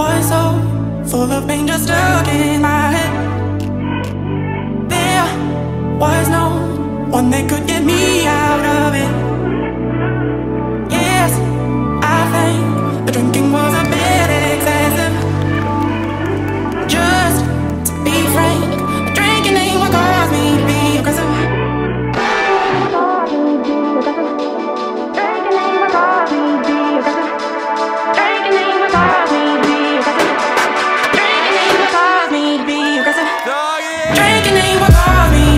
was so full of pain just stuck in my head. There was no one that could get me out. name will call me